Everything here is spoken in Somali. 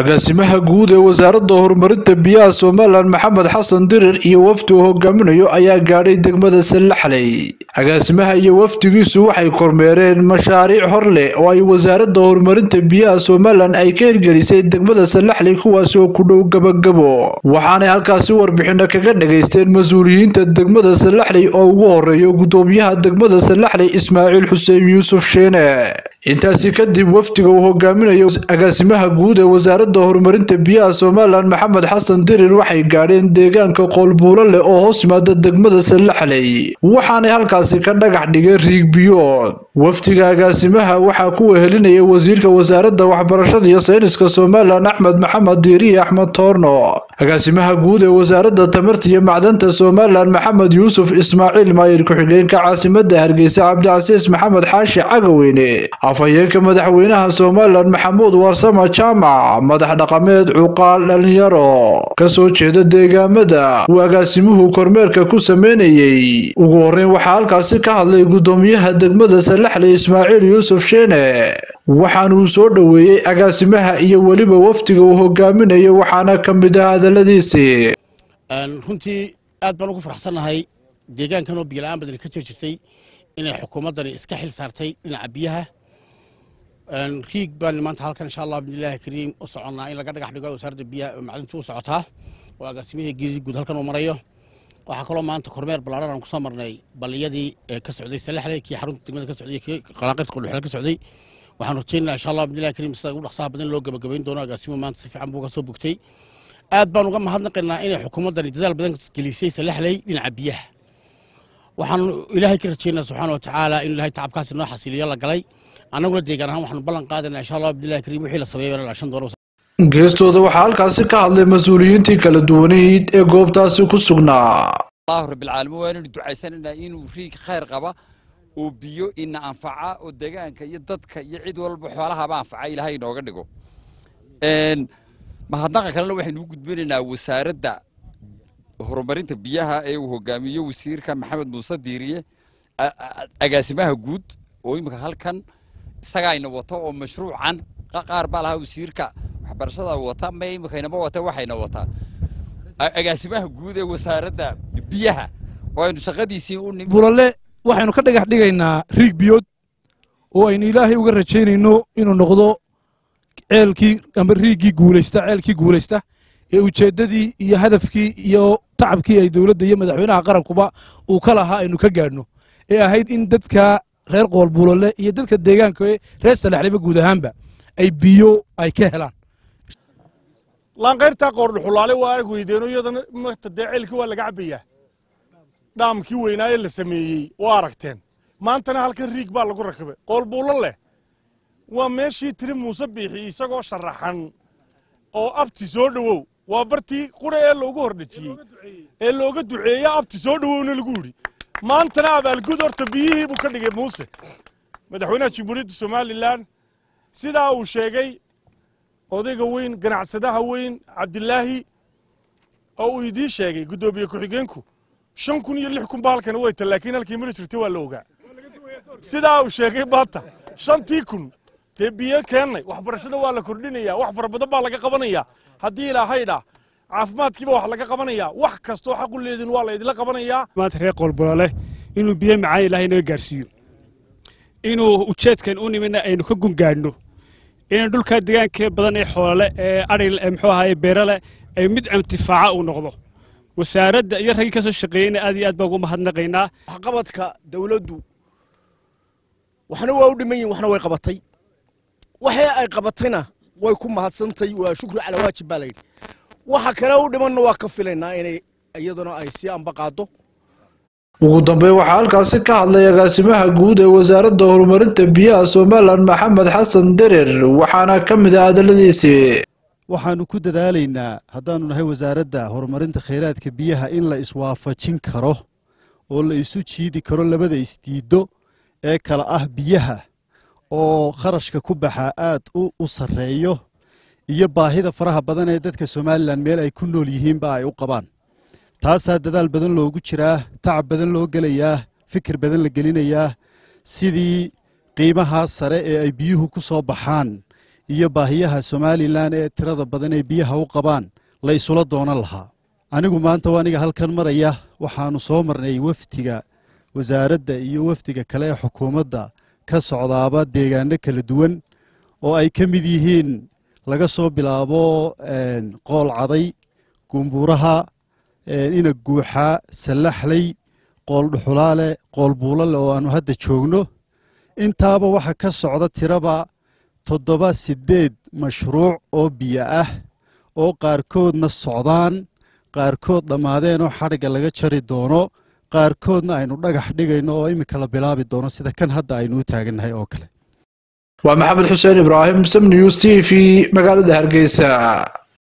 agaasimaha guud ee wasaaradda horumarinta biyaha somalilan maxamed xasan dirir iyo wafdi uu hogaaminayo ayaa gaadhay degmada sallaxley agaasimaha iyo wafdigiisu waxay kormeereen mashaariic hor leh oo ay wasaaradda horumarinta biyaha somalilan ay ka hirgelisay degmada sallaxley kuwaasi oo ku dhow gabagabo. Waxaanay halkaasi warbixino kaga dhagaysteen mas'uuliyiinta degmada sallaxley oo ugu horeeyo gudoomiyaha degmada sallaxley ismaaciil xuseen yuusuf sheene intaasi kadib wafdiga uu hogaaminayo agaasimaha guud ee wasaaradda horumarinta biyaha somalilan maxamed xasan dirir waxay gaadheen deegaanka qoolbuulo leh oo hoos yimaada degmada sallaxley waxaanay halkaasi ka dhagax dhigeen riig biyood wafdiga agaasimaha waxaa ku wehelinaya wasiirka wasaaradda waxbarashada iyo sayniska somalilan axmed maxamed diiriye axmed toorno agaasimaha guud ee wasaaradda tamarta iyo macdanta somalilan maxamed yuusuf ismaaciil maayir ku-xigeenka caasimada hargeysa cabdicasiis maxamed xaashi cagaweyne. Afhayeenka madaxweynaha somalilan maxamuud warsama jaamac madax dhaqameed cuqaal dhalinyaro ka soo jeeda deegaamada uu agaasimuhu kormeerka ku sameynayey. Ugu horeyn waxaa halkaasi ka hadlay gudoomiyaha degmada sallaxley ismaaciil yuusuf sheene waxaanuu soo dhoweeyey agaasimaha iyo weliba wafdiga uu hogaaminayo waxaana ka mid ah hadaladiisii runtii aad baan ugu faraxsannahay deegaankan oo biyola-aan badani ka jir jirtay inay xukuumaddani iska xil saartay dhinaca biyaha. Riig baan maanta halkan insha allah bidnillahi kariim u soconnaa in laga dhagax dhigo wasaaradda biyaha macdintu u socotaa. Oo agaasimihii geedi guud halkan uu marayo waxaa kaloo maanta kormeer ballaaran aan ku soo marnay balliyadii ee ka socday salaxley kii xarunta degmada ka socday kii qudhuxeel ka socday waxaan rajaynaynaa insha allah bidnillahi kariim sida ugu dhaqsaha badan loo gabagabayn doono agaasimuhu maanta si fiican buu ka soo bogtay. Aad baan uga mahadnaqaynaa inay xukuumaddani dadaal badan gelisay salaxley dhinaca biyaha. Waxaan ilaahay ka rajaynaa subxaana wa tacaala in ilaahay tacabkaasi noo xasiliyo la galay. Annaguna deegaan ahaan waxaanu ballan qaadayna insha allah abdillahi kariim wixii la sameeyay baan lashan doono geestooda waxaa halkaasi ka hadlay mas'uuliyiintii kala duwaneyd ee goobtaasi ku sugnaa. Allahu rabbilcaalamiin waanaynu ducaysanaynaa inuu riig khayr qaba oo biyo ina anfaca oo deegaanka iyo dadka iyo cid walba xoolahaba anfaca ilaahay inooga dhigo. Mahadnaqa kalena waxaynu u gudbinaynaa wasaaradda horumarinta biyaha ee uu hogaamiyo wasiirka maxamed muuse diiriye agaasimaha guud oo imika halkan. Isagaayna wato oo mashruucan qaar baa lahaa wasiirka. Waxbarashada wata ma imikaynama wata waxayna wataa agaasimaha guud ee wasaaradda biyaha oo aynu shaqadiisii u bulale waxaynu ka dhagax dhigaynaa riig biyood oo aynu ilaahay uga rajaynayno inuu noqdo ceelkii ama riiggii guulaysta ceelkii guulaysta ee ujeeddadii iyo hadafkii iyo tacabkii ay dowladda iyo madaxweynaha qarankuba uu ka lahaa aynu ka gaadhno. Ee ahayd in dadka reer qoolbulole iyo dadka deegaanka reer salaxleba guud ahaanba ay biyo ay ka helaan. Laanqayrtaa qoordhuxulaale waa arag weydeeno iyadana mata dee ceelkii waa laga cabbayaa dhaamkii weynaa ee la sameeyey waa aragteen. Maantana halkan riig baa lagu rakabay qoolbuulo leh. Waa meeshii tiri muuse biixi isagoo sharaxan oo abti soo dhowow waa bartii qura ee loogu hordhejiyey ee looga duceeya abti soo dhowowna lagu yidhi. Maantana abaalgud horta biyihii buu ka dhigay muuse. Madaxweynaha jamhuuriyadda somalilan sidaa uu sheegay odayga weyn ganacsadaha weyn cabdilaahi oo uu idiin sheegay guddoomiye ku-xigeenku shan kun iyo lix kun ba halkan wayta laakiin halkii mari jirtay waa la ogaa. Sidaa uu sheegay maanta shantii kun dee biyo keennay waxbarashada waa la kordhinayaa wax fara badan baa laga qabanayaa. Haddii ilaahaydha caafimaadkiiba wax laga qabanayaa. Wax kastoo xaqu leedin waa la idinla qabanayaa. Reer qoolbolole inuu biyo macaan ilaahay naga gaarsiiyo. Inuu ujeedkan u nimidna aynu ka gungaadhno. Inay dhulkaa deegaankee badan ee xoolale ee ee muxuu ahaye beerale ay mid intifaaca uu noqdo wasaaradda iyo raggii ka soo shaqeeyeyna aad iyo aad baan ugu mahadnaqaynaa. Waxqabadka dawladdu waxna waa u dhiman yihiin waxna way qabatay. Waxii ay qabatayna way ku mahadsantay waa shukri calaa waajib baa layidhi waxa kale u dhimanna waa ka filaynaa inay iyaduna ay sii amba qaado ugu dambeyn waxaa halkaasi ka hadlay agaasimaha guud ee wasaaradda horumarinta biyaha somalilan maxamed xasan derer waxaana ka mid ah hadaladiisii waxaannu ku dadaalaynaa haddaannu nahay wasaaradda horumarinta khayraadka biyaha in la iswaafajin karo oo la isu jiidi karo labada isdiiddo ee kala ah biyaha oo kharashka ku baxaa aad u sarreeyo iyo baahida faraha badan ee dadka somalilan meel ay ku nool yihiinba ay u qabaan. Taasaa dadaal badan loogu jiraa tacab badan loo gelayaa fikir badan la gelinayaa sidii qiimahaa sare ee ay biyuhu ku soo baxaan iyo baahiyaha somalilan ee tirada badan ee biyaha u qabaan la isula doonan lahaa. Anigu maanta waa aniga halkan maraya waxaanu soo marnay wafdiga wasaaradda iyo wafdiga kale ee xukuumadda ka socdaaba deegaano kala duwan oo ay ka mid yihiin laga soo bilaabo qool caday gumbuuraha ina guuxa sallaxley qool dhuxulaale qool buulale oo aanu hadda joogno. Intaaba waxa ka socda tiraba toddoba siddeed mashruuc oo biyo ah oo qaarkoodna socdaan qaarkood dhammaadeen oo xadhigga laga jari doono qaarkoodna aynu dhagax dhigayno oo iminka la bilaabi doono. Sida kan hadda aynu u taagannahay oo kale. Waa maxamed xuseen ibraahim sam news t v magaalada hargeysa